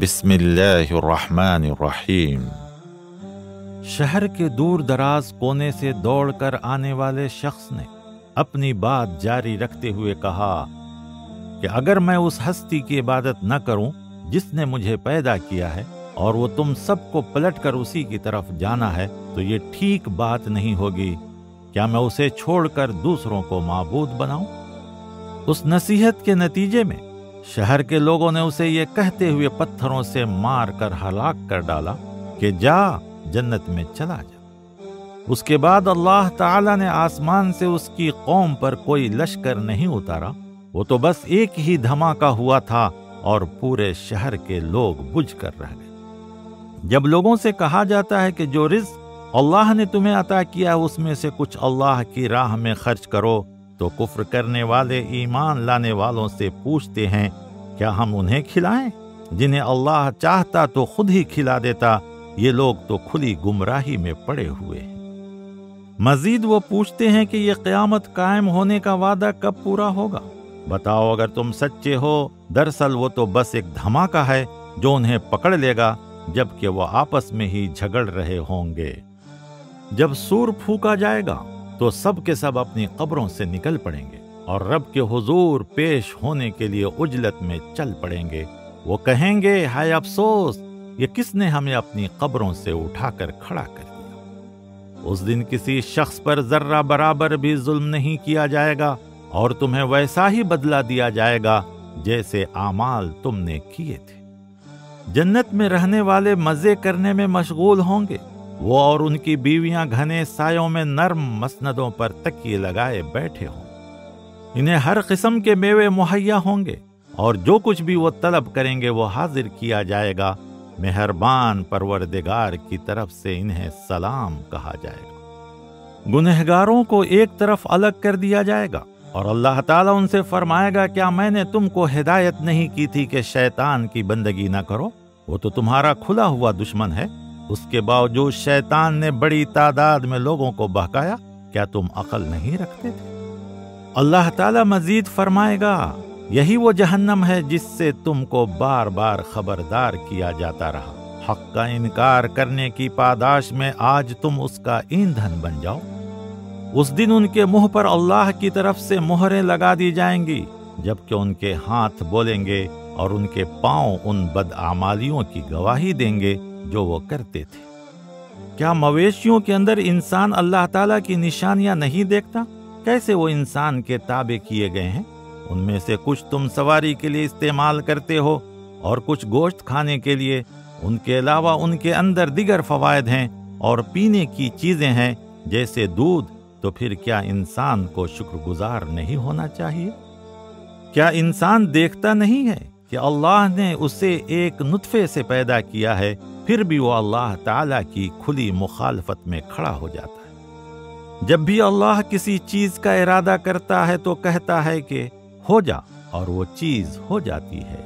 बिस्मिल्लाहिर्रहमानिर्रहीम शहर के दूर दराज कोने से दौड़कर आने वाले शख्स ने अपनी बात जारी रखते हुए कहा कि अगर मैं उस हस्ती की इबादत न करूँ, जिसने मुझे पैदा किया है, और वो तुम सबको पलट कर उसी की तरफ़ जाना है तो ये ठीक बात नहीं होगी। क्या मैं उसे छोड़कर दूसरों को मबूद बनाऊँ? उस नसीहत के नतीजे में शहर के लोगों ने उसे ये कहते हुए पत्थरों से मार कर हलाक कर डाला कि जा, जन्नत में चला जा। उसके बाद अल्लाह ताला ने आसमान से उसकी कौम पर कोई लश्कर नहीं उतारा। वो तो बस एक ही धमाका हुआ था और पूरे शहर के लोग बुझ कर रह गए। जब लोगों से कहा जाता है कि जो रिज अल्लाह ने तुम्हें अता किया, उसमें से कुछ अल्लाह की राह में खर्च करो तो कुफ्र करने वाले, ईमान लाने वालों से पूछते हैं, क्या हम उन्हें खिलाएँ? जिन्हें अल्लाह चाहता तो खुद ही खिला देता। ये लोग तो खुली गुमराही में पड़े हुए हैं। मजीद वो पूछते हैं कि ये क्यामत कायम होने का वादा कब पूरा होगा? बताओ, अगर तुम सच्चे हो, दरअसल वो तो बस एक धमाका है जो उन्हें पकड़ लेगा, जबकि वो आपस में ही झगड़ रहे होंगे। जब सूर फूका जाएगा तो सब के सब अपनी कब्रों से निकल पड़ेंगे और रब के हुजूर पेश होने के लिए उजलत में चल पड़ेंगे। वो कहेंगे, हाय अफसोस, ये किसने हमें अपनी कब्रों से उठाकर खड़ा कर दिया? उस दिन किसी शख्स पर जर्रा बराबर भी जुल्म नहीं किया जाएगा और तुम्हें वैसा ही बदला दिया जाएगा जैसे आमाल तुमने किए थे। जन्नत में रहने वाले मज़े करने में मशगूल होंगे। वो और उनकी बीवियाँ घने सायों में नर्म मसनदों पर तकिए लगाए बैठे हों। इन्हें हर किस्म के मेवे मुहैया होंगे, और जो कुछ भी वो तलब करेंगे, वो हाजिर किया जाएगा। मेहरबान परवरदिगार की तरफ़ से इन्हें सलाम कहा जाएगा। गुनहगारों को एक तरफ़ अलग कर दिया जाएगा, और अल्लाह ताला उनसे फरमाएगा, क्या मैंने तुमको हिदायत नहीं की थी कि शैतान की बंदगी ना करो? वो तो तुम्हारा खुला हुआ दुश्मन है। उसके बावजूद शैतान ने बड़ी तादाद में लोगों को बहकाया। क्या तुम अकल नहीं रखते थे? अल्लाह ताला मजीद फरमाएगा, यही वो जहन्नम है जिससे तुमको बार बार खबरदार किया जाता रहा। हक का इनकार करने की पादाश में आज तुम उसका ईंधन बन जाओ। उस दिन उनके मुँह पर अल्लाह की तरफ़ से मोहरें लगा दी जाएँगी, जबकि उनके हाथ बोलेंगे और उनके पाँव उन बदआमालियों की गवाही देंगे। जो वो करते थे। क्या मवेशियों के अंदर इंसान अल्लाह ताला की निशानियाँ नहीं देखता? कैसे वो इंसान के ताबे किए गए हैं? उनमें से कुछ तुम सवारी के लिए इस्तेमाल करते हो और कुछ गोश्त खाने के लिए। उनके अलावा उनके अंदर दिगर फवायद हैं और पीने की चीज़ें हैं, जैसे दूध। तो फिर क्या इंसान को शुक्रगुजार नहीं होना चाहिए? क्या इंसान देखता नहीं है कि अल्लाह ने उसे एक नुतफे से पैदा किया है फिर भी वो अल्लाह ताला की खुली मुखालफत में खड़ा हो जाता है। जब भी अल्लाह किसी चीज़ का इरादा करता है तो कहता है कि, हो जा, और वो चीज़ हो जाती है।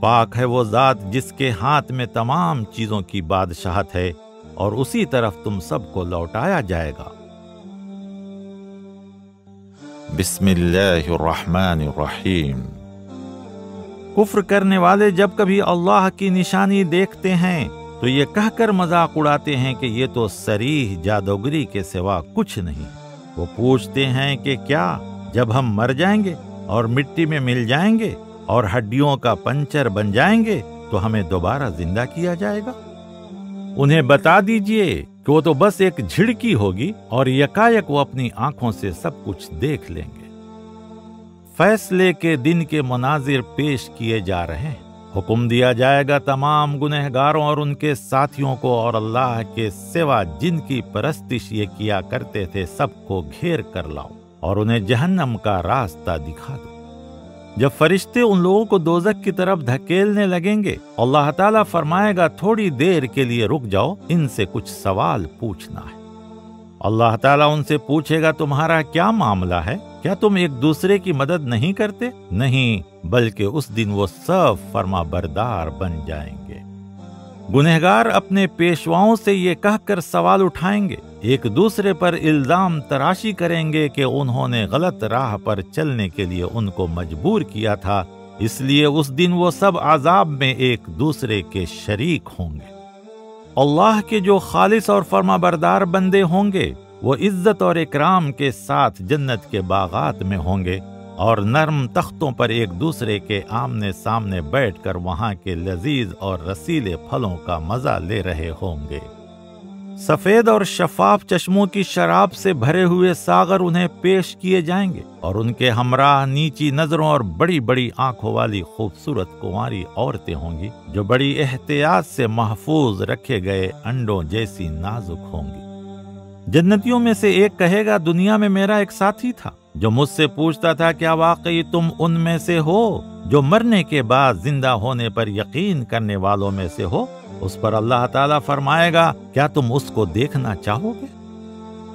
पाक है वो जात जिसके हाथ में तमाम चीज़ों की बादशाहत है, और उसी तरफ़ तुम सबको लौटाया जाएगा। बिस्मिल्लाहिर्रहमानिर्रहीम। कुफ्र करने वाले जब कभी अल्लाह की निशानी देखते हैं तो ये कहकर मज़ाक उड़ाते हैं कि ये तो सरीह जादोगरी के सिवा कुछ नहीं। वो पूछते हैं कि क्या जब हम मर जाएँगे और मिट्टी में मिल जाएँगे और हड्डियों का पंचर बन जाएँगे तो हमें दोबारा ज़िंदा किया जाएगा? उन्हें बता दीजिए कि वो तो बस एक झिड़की होगी और यकायक वो अपनी आँखों से सब कुछ देख लेंगे। फैसले के दिन के मनाजिर पेश किए जा रहे हैं। हुक्म दिया जाएगा तमाम गुनहगारों और उनके साथियों को और अल्लाह के सिवा जिनकी परस्तिश ये किया करते थे, सबको घेर कर लाओ और उन्हें जहन्नम का रास्ता दिखा दो। जब फरिश्ते उन लोगों को दोजक की तरफ़ धकेलने लगेंगे, अल्लाह ताला फरमाएगा, थोड़ी देर के लिए रुक जाओ, इनसे कुछ सवाल पूछना है। अल्लाह ताला उनसे पूछेगा, तुम्हारा क्या मामला है? क्या तुम एक दूसरे की मदद नहीं करते? नहीं, बल्कि उस दिन वो सब फर्मा बरदार बन जाएँगे। गुनहगार अपने पेशवाओं से ये कहकर सवाल उठाएँगे। एक दूसरे पर इल्ज़ाम तराशी करेंगे कि उन्होंने गलत राह पर चलने के लिए उनको मजबूर किया था। इसलिए उस दिन वो सब आजाब में एक दूसरे के शरीक होंगे। अल्लाह के जो खालिस और फर्माबरदार बंदे होंगे वो इज़्ज़त और इकराम के साथ जन्नत के बागात में होंगे और नर्म तख्तों पर एक दूसरे के आमने सामने बैठकर वहाँ के लजीज और रसीले फलों का मज़ा ले रहे होंगे। सफ़ेद और शफाफ चश्मों की शराब से भरे हुए सागर उन्हें पेश किए जाएँगे और उनके हमराह नीची नज़रों और बड़ी बड़ी आँखों वाली खूबसूरत कुंवारी औरतें होंगी, जो बड़ी एहतियात से महफूज रखे गए अंडों जैसी नाजुक होंगी। जन्नतियों में से एक कहेगा, दुनिया में मेरा एक साथी था, जो मुझसे पूछता था, क्या वाकई तुम उनमें से हो, जो मरने के बाद ज़िंदा होने पर यकीन करने वालों में से हो? उस पर अल्लाह ताला फरमाएगा, क्या तुम उसको देखना चाहोगे?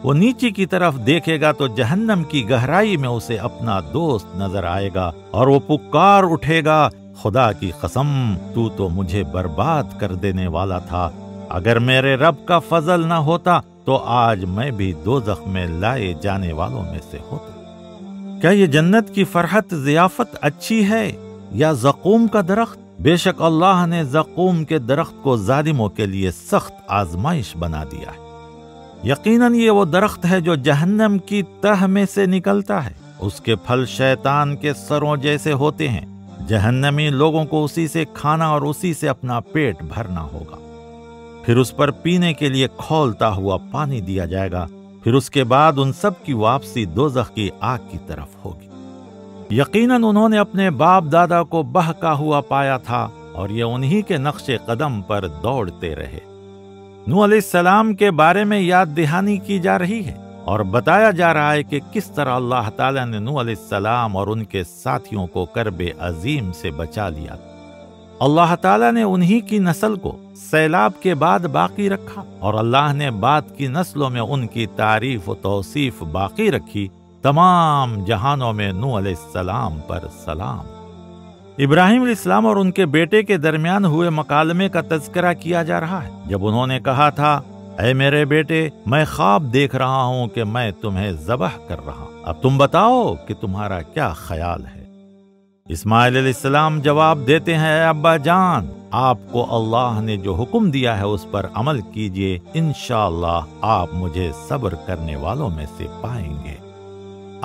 वो नीचे की तरफ़ देखेगा तो जहन्नम की गहराई में उसे अपना दोस्त नज़र आएगा, और वो पुकार उठेगा, खुदा की कसम, तू तो मुझे बर्बाद कर देने वाला था। अगर मेरे रब का फजल न होता तो आज मैं भी दो में लाए जाने वालों में से होता। क्या ये जन्नत की फरहत जियाफत अच्छी है या जकूम का दरख्त? बेशक अल्लाह ने जकूम के दरख्त को जालिमों के लिए सख्त आजमाइश बना दिया है। यकीनन ये वो दरख्त है जो जहन्नम की तह में से निकलता है। उसके फल शैतान के सरों जैसे होते हैं। जहन्नमी लोगों को उसी से खाना और उसी से अपना पेट भरना होगा। फिर उस पर पीने के लिए खोलता हुआ पानी दिया जाएगा। फिर उसके बाद उन सब की वापसी दोजख की आग की तरफ़ होगी। यकीनन उन्होंने अपने बाप दादा को बहका हुआ पाया था और ये उन्हीं के नक्शे कदम पर दौड़ते रहे। नू सलाम के बारे में याद दहानी की जा रही है और बताया जा रहा है कि किस तरह अल्लाह ताला ने नू सलाम और उनके साथियों को करबे अजीम से बचा लिया अल्लाह ताला ने उन्हीं की नस्ल को सैलाब के बाद बाकी रखा और अल्लाह ने बाद की नस्लों में उनकी तारीफ़ व तौसीफ बाकी रखी, तमाम जहानों में नू सलाम पर सलाम। इब्राहिम इस्लाम और उनके बेटे के दरमियान हुए मकालमे का तस्करा किया जा रहा है। जब उन्होंने कहा था अय मेरे बेटे, मैं ख्वाब देख रहा हूँ कि मैं तुम्हें जबह कर रहा अब तुम बताओ कि तुम्हारा क्या ख्याल है? इस्माइल इस्लाम जवाब देते हैं अब्बा जान, आपको अल्लाह ने जो हुक्म दिया है उस पर अमल कीजिए इनशाला आप मुझे सब्र करने वालों में से पाएँगे।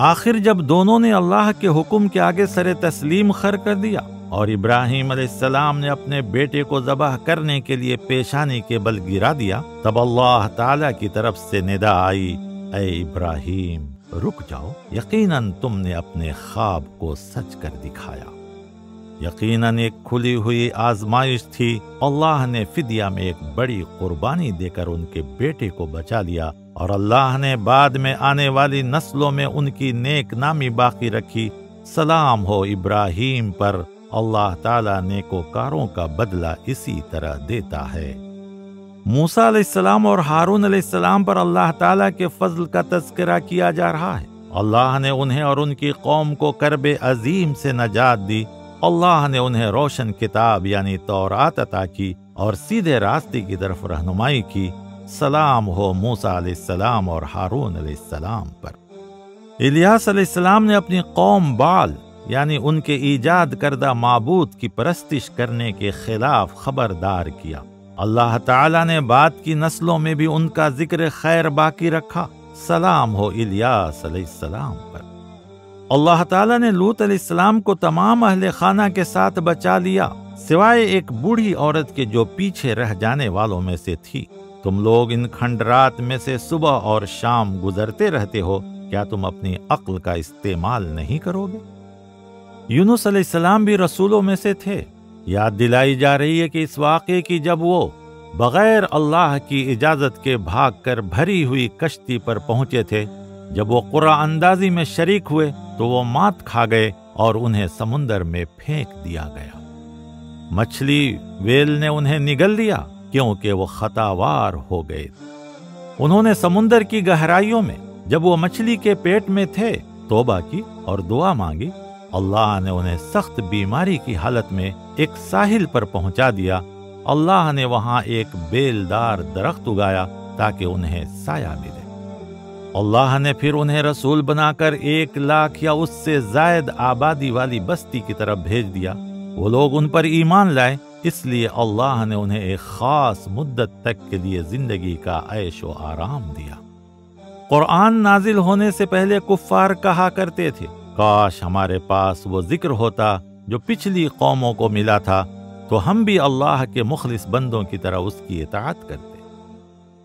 आखिर जब दोनों ने अल्लाह के हुक्म के आगे सरे तस्लीम खर कर दिया और इब्राहिम सलाम ने अपने बेटे को जबह करने के लिए पेशानी के बल गिरा दिया, तब अल्लाह ताला की तरफ़ से निदा आई, ए इब्राहिम रुक जाओ। यकीनन तुमने अपने ख्वाब को सच कर दिखाया। यकीनन एक खुली हुई आजमाइश थी। अल्लाह ने फिदिया में एक बड़ी कुर्बानी देकर उनके बेटे को बचा लिया और अल्लाह ने बाद में आने वाली नस्लों में उनकी नेक नामी बाकी रखी। सलाम हो इब्राहिम पर। अल्लाह ताला नेकोकारों का बदला इसी तरह देता है। मूसा अलैहिस्सलाम और हारून अलैहिस्सलाम पर अल्लाह ताला के फजल का तस्करा किया जा रहा है। अल्लाह ने उन्हें और उनकी कौम को करब अजीम से नजात दी। अल्लाह ने उन्हें रोशन किताब यानी तौरात अता की और सीधे रास्ते की तरफ़ रहनुमाई की। सलाम हो मूसा अलैहिस्सलाम और हारून अलैहिस्सलाम पर। इलियास अलैहिस्सलाम ने अपनी कौम बाल यानी उनके ईजाद करदा माबूद की परस्तिश करने के खिलाफ खबरदार किया। अल्लाह ताला ने बाद की नस्लों में भी उनका ज़िक्र खैर बाकी रखा। सलाम हो इलियास सलाम पर। अल्लाह ताला ने लूत सलाम को तमाम अहले खाना के साथ बचा लिया, सिवाय एक बूढ़ी औरत के जो पीछे रह जाने वालों में से थी। तुम लोग इन खंडरात में से सुबह और शाम गुजरते रहते हो, क्या तुम अपनी अक्ल का इस्तेमाल नहीं करोगे? यूनुस भी रसूलों में से थे। याद दिलाई जा रही है कि इस वाक़े की जब वो बगैर अल्लाह की इजाज़त के भागकर भरी हुई कश्ती पर पहुँचे थे, जब वो कुरा अंदाजी में शरीक हुए तो वो मात खा गए और उन्हें समुन्दर में फेंक दिया गया। मछली वेल ने उन्हें निगल लिया, क्योंकि वो खतावार हो गए। उन्होंने समुन्दर की गहराइयों में, जब वो मछली के पेट में थे, तोबा की और दुआ मांगी अल्लाह ने उन्हें सख्त बीमारी की हालत में एक साहिल पर पहुँचा दिया। अल्लाह ने वहाँ एक बेलदार दरख्त उगाया ताकि उन्हें साया मिले। अल्लाह ने फिर उन्हें रसूल बनाकर एक लाख या उससे जायद आबादी वाली बस्ती की तरफ़ भेज दिया। वो लोग उन पर ईमान लाए, इसलिए अल्लाह ने उन्हें एक खास मुद्दत तक के लिए ज़िंदगी का ऐश आराम दिया। कुरान नाजिल होने से पहले कुफ्फार कहा करते थे काश हमारे पास वो ज़िक्र होता जो पिछली कौमों को मिला था तो हम भी अल्लाह के मुखलिस बंदों की तरह उसकी इतात करते।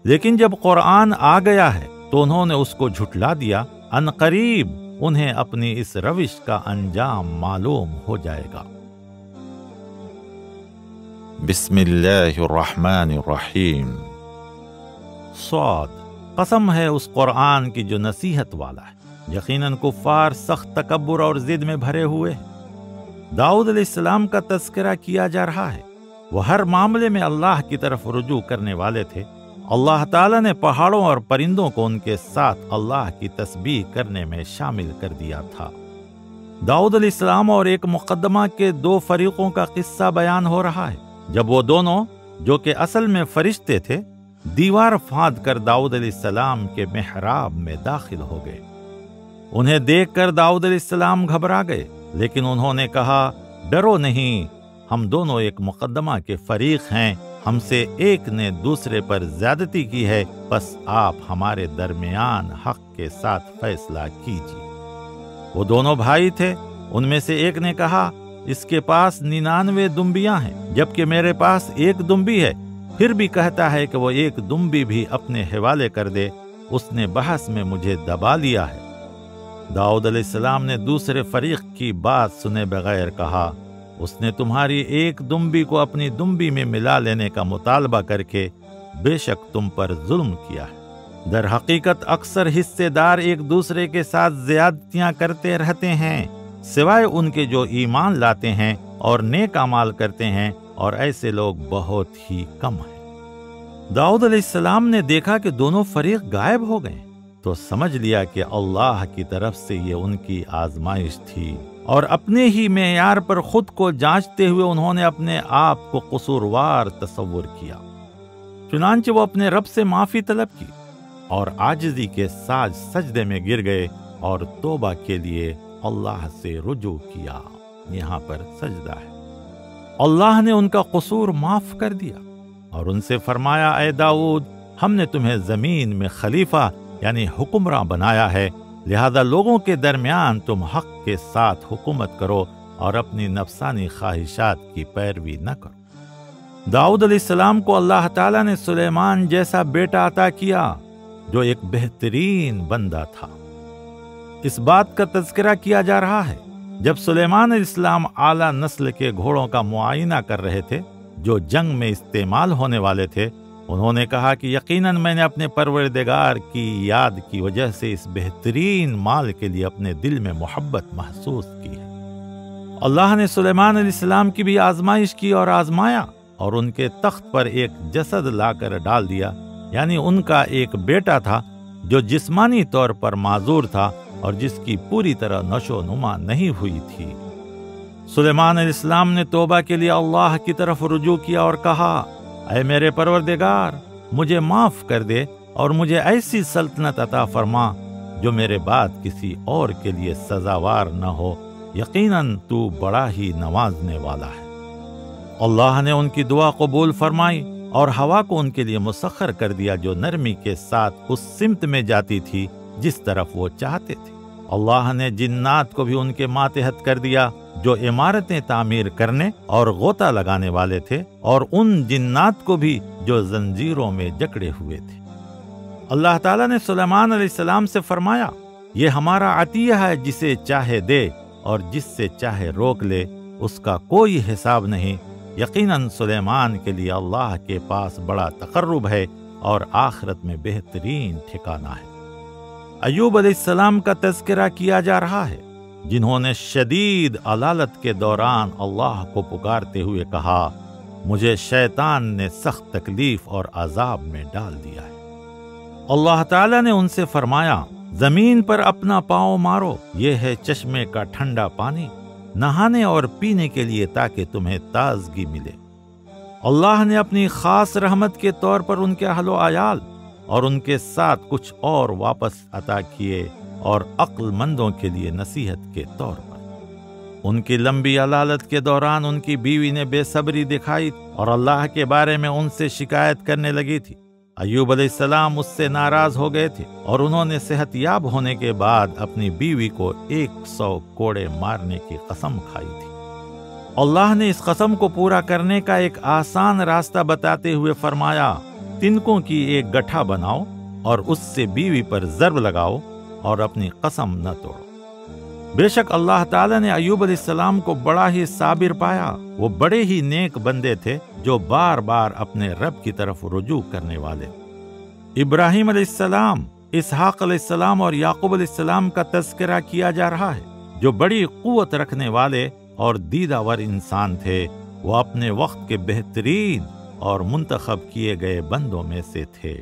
लेकिन जब कुरान आ गया है तो उन्होंने उसको झुटला दिया अनकरीब उन्हें अपनी इस रविश का अंजाम मालूम हो जाएगा। बिस्मिल्लाहिर्रहमानिर्रहीम। सौद कसम है उस कुरान की जो नसीहत वाला है। यकीनन कुफार सख्त तकबर और जिद में भरे हुए दाऊद इस्लाम का तस्करा किया जा रहा है। वह हर मामले में अल्लाह की तरफ़ रुजू करने वाले थे। अल्लाह ताला ने पहाड़ों और परिंदों को उनके साथ अल्लाह की तस्बीह करने में शामिल कर दिया था। दाऊद इस्लाम और एक मुकदमा के दो फरीकों का किस्सा बयान हो रहा है। जब वो दोनों, जो कि असल में फरिश्ते थे, दीवार फांद कर दाऊद सलाम के मेहराब में दाखिल हो गए। उन्हें देखकर दाऊद सलाम घबरा गए, लेकिन उन्होंने कहा, डरो नहीं, हम दोनों एक मुकदमा के फरीक हैं, हमसे एक ने दूसरे पर ज्यादती की है, बस आप हमारे दरमियान हक के साथ फैसला कीजिए। वो दोनों भाई थे, उनमें से एक ने कहा, इसके पास निन्यानवे दुम्बियाँ हैं, जबकि मेरे पास एक दुम्बी है। फिर भी कहता है कि वो एक दुम्बी भी अपने हवाले कर दे, उसने बहस में मुझे दबा लिया है। दाऊद सलाम ने दूसरे फरीक की बात सुने बगैर कहा, उसने तुम्हारी एक दुम्बी को अपनी दुम्बी में मिला लेने का मुतालबा करके बेशक तुम पर जुल्म किया है। दर हकीकत अक्सर हिस्सेदार एक दूसरे के साथ ज्यादतियाँ करते रहते हैं, सिवाय उनके जो ईमान लाते हैं और नेक अमाल करते हैं, और ऐसे लोग बहुत ही कम हैं। दाऊद सलाम ने देखा कि दोनों फरीक गायब हो गए। तो समझ लिया कि अल्लाह की तरफ़ से ये उनकी आजमाइश थी। और अपने ही मेयार पर खुद को जांचते हुए उन्होंने अपने आप को कसूरवार तस्वुर किया। चुनाच वो अपने रब से माफ़ी तलब की और आजजी के साज सजदे में गिर गए और तोबा के लिए अल्लाह से रुजू किया। यहाँ पर सजदा है। अल्लाह ने उनका कसूर माफ़ कर दिया और उनसे फरमाया ए दाऊद, हमने तुम्हें ज़मीन में खलीफा यानी हुक्मरान बनाया है, लिहाजा लोगों के दरमियान तुम हक के साथ हुकूमत करो और अपनी नफसानी ख्वाहिशात की पैरवी न करो। दाऊद सलाम को अल्लाह ताला ने सुलेमान जैसा बेटा अता किया, जो एक बेहतरीन बंदा था। इस बात का तस्करा किया जा रहा है, जब सुलेमान इस्लाम आला नस्ल के घोड़ों का मुआयना कर रहे थे, जो जंग में इस्तेमाल होने वाले थे उन्होंने कहा कि यकीनन मैंने अपने परवरदिगार की याद की वजह से इस बेहतरीन माल के लिए अपने दिल में मोहब्बत महसूस की है। अल्लाह ने सुलेमान इस्लाम की भी आजमाइश की और आजमाया और उनके तख्त पर एक जसद लाकर डाल दिया, यानी उनका एक बेटा था जो जिस्मानी तौर पर माजूर था और जिसकी पूरी तरह नशो नुमा नहीं हुई थी। सुलेमान ने तोबा के लिए अल्लाह की तरफ़ रुजू किया और कहा अय मेरे परवरदिगार, मुझे माफ़ कर दे और मुझे ऐसी सल्तनत अता फरमा, जो मेरे बाद किसी और के लिए सजावार न हो। यकीनन, तू बड़ा ही नवाजने वाला है। अल्लाह ने उनकी दुआ कबूल फरमाई और हवा को उनके लिए मुसखर कर दिया, जो नरमी के साथ उस सिमत में जाती थी, जिस तरफ़ वो चाहते थे। अल्लाह ने जिन्नात को भी उनके मातहत कर दिया, जो इमारतें तामीर करने और गोता लगाने वाले थे, और उन जिन्नात को भी जो जंजीरों में जकड़े हुए थे। अल्लाह ताला ने सुलेमान सलाम से फरमाया, ये हमारा अतिया है जिसे चाहे दे, और जिससे चाहे रोक ले, उसका कोई हिसाब नहीं। यकीनन सुलेमान के लिए अल्लाह के पास बड़ा तकर्रुब है, और आखिरत में बेहतरीन ठिकाना है। अयूब सलाम का तस्करा किया जा रहा है, जिन्होंने शदीद अलालत के दौरान अल्लाह को पुकारते हुए कहा, मुझे शैतान ने सख्त तकलीफ़ और अजाब में डाल दिया है। अल्लाह ताला ने उनसे फरमाया, ज़मीन पर अपना पाँव मारो, ये है चश्मे का ठंडा पानी, नहाने और पीने के लिए ताकि तुम्हें ताजगी मिले। अल्लाह ने अपनी खास रहमत के तौर पर उनके अहलो आयाल और उनके साथ कुछ और वापस अता किए और अक्लमंदों के लिए नसीहत के तौर पर। उनकी लंबी अदालत के दौरान उनकी बीवी ने बेसब्री दिखाई और अल्लाह के बारे में उनसे शिकायत करने लगी थी। अयूब सलाम उससे नाराज़ हो गए थे और उन्होंने सेहतयाब होने के बाद अपनी बीवी को एक सौ कोड़े मारने की कसम खाई थी। अल्लाह ने इस कसम को पूरा करने का एक आसान रास्ता बताते हुए फरमाया तिनकों की एक गठा बनाओ और उससे बीवी पर जर्ब लगाओ और अपनी कसम न तोड़ो। बेशक अल्लाह ताला ने अयूब सलाम को बड़ा ही साबिर पाया। वो बड़े ही नेक बंदे थे जो बार बार अपने रब की तरफ़ रुजू करने वाले। इब्राहिम सलाम, इसहाक सलाम और याकूब सलाम का तस्करा किया जा रहा है। जो बड़ी कुवत रखने वाले और दीदावर इंसान थे, वो अपने वक्त के बेहतरीन और मुंतखब किए गए बंदों में से थे।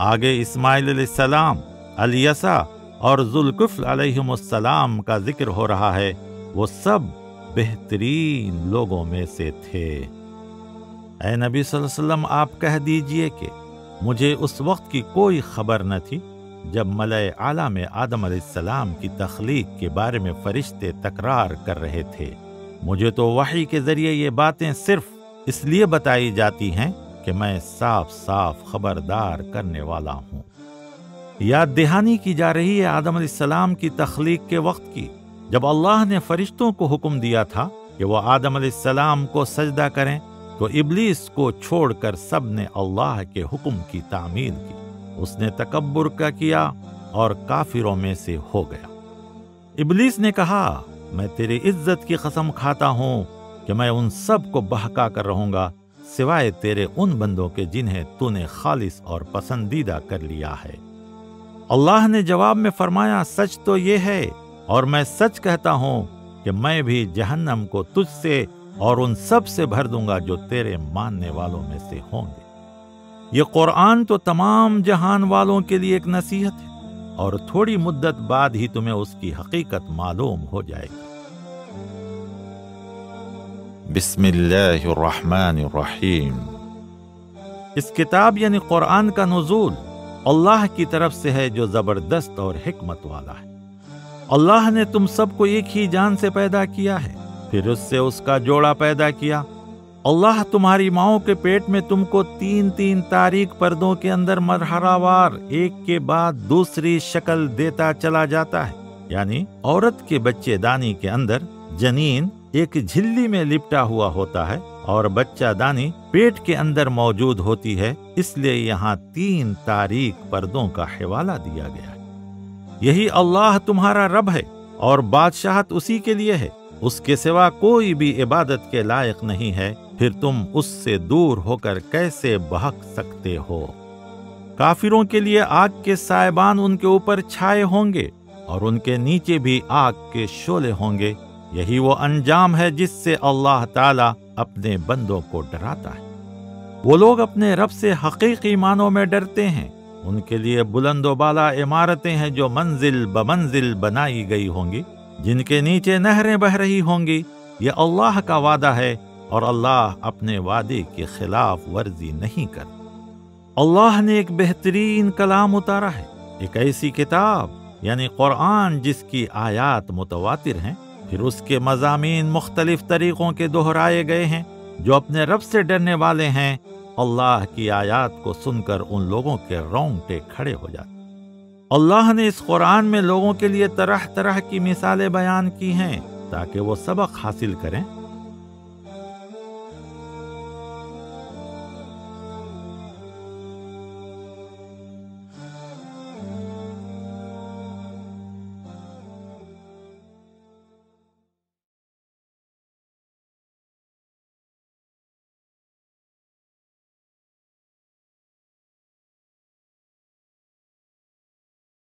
आगे इस्माइल अलियसा और जुल्कुफलाम का ज़िक्र हो रहा है, वो सब बेहतरीन लोगों में से थे। ए नबी वसल्लम, आप कह दीजिए कि मुझे उस वक्त की कोई खबर न थी जब मलय आला में आदम सलाम की तख्लीक के बारे में फरिश्ते तकरार कर रहे थे। मुझे तो वही के ज़रिए ये बातें सिर्फ़ इसलिए बताई जाती हैं कि मैं साफ़ साफ़ खबरदार करने वाला हूँ। याद दहानी की जा रही है आदम सलाम की तखलीक के वक्त की। जब अल्लाह ने फरिश्तों को हुक्म दिया था कि वो आदम सलाम को सजदा करें तो इबलीस को छोड़कर सबने अल्लाह के हुक्म की तामील की। उसने तकबर का किया और काफिरों में से हो गया। इबलीस ने कहा, मैं तेरी इज़्ज़त की कसम खाता हूँ कि मैं उन सबको बहका कर रहूँगा, सिवाय तेरे उन बंदों के जिन्हें तूने खालिस और पसंदीदा कर लिया है। अल्लाह ने जवाब में फरमाया, सच तो ये है, और मैं सच कहता हूँ कि मैं भी जहन्नम को तुझसे और उन सबसे भर दूँगा जो तेरे मानने वालों में से होंगे। ये कुरान तो तमाम जहान वालों के लिए एक नसीहत है, और थोड़ी मुद्दत बाद ही तुम्हें उसकी हकीकत मालूम हो जाएगी। बिस्मिल्लाहिर्रहमानिर्रहीम। इस किताब यानी कुरान का नजूल अल्लाह की तरफ़ से है जो ज़बरदस्त और हिकमत वाला है। अल्लाह ने तुम सबको एक ही जान से पैदा किया है, फिर उससे उसका जोड़ा पैदा किया। अल्लाह तुम्हारी माओ के पेट में तुमको तीन तीन तारीख पर्दों के अंदर मरहरावार एक के बाद दूसरी शक्ल देता चला जाता है। यानी औरत के बच्चे दानी के अंदर जनीन एक झिल्ली में लिपटा हुआ होता है और बच्चा दानी पेट के अंदर मौजूद होती है, इसलिए यहाँ तीन तारीख पर्दों का हवाला दिया गया है। यही अल्लाह तुम्हारा रब है और बादशाहत उसी के लिए है। उसके सिवा कोई भी इबादत के लायक नहीं है, फिर तुम उससे दूर होकर कैसे बहक सकते हो? काफिरों के लिए आग के सायबान उनके ऊपर छाए होंगे और उनके नीचे भी आग के शोले होंगे। यही वो अंजाम है जिससे अल्लाह ताला अपने बंदों को डराता है। वो लोग अपने रब से हकीकी मानों में डरते हैं। उनके लिए बुलंदोबाला इमारतें हैं जो मंजिल ब मंजिल बनाई गई होंगी, जिनके नीचे नहरें बह रही होंगी। ये अल्लाह का वादा है और अल्लाह अपने वादे के खिलाफ वर्जी नहीं कर अल्लाह ने एक बेहतरीन कलाम उतारा है, एक ऐसी किताब, यानी कुरान जिसकी आयात मुतवातिर हैं फिर उसके मजामीन मुख्तलिफ़ तरीकों के दोहराए गए हैं, जो अपने रब से डरने वाले हैं। अल्लाह की आयात को सुनकर उन लोगों के रोंगटे खड़े हो जाते अल्लाह ने इस कुरान में लोगों के लिए तरह तरह की मिसालें बयान की हैं, ताकि वो सबक हासिल करें।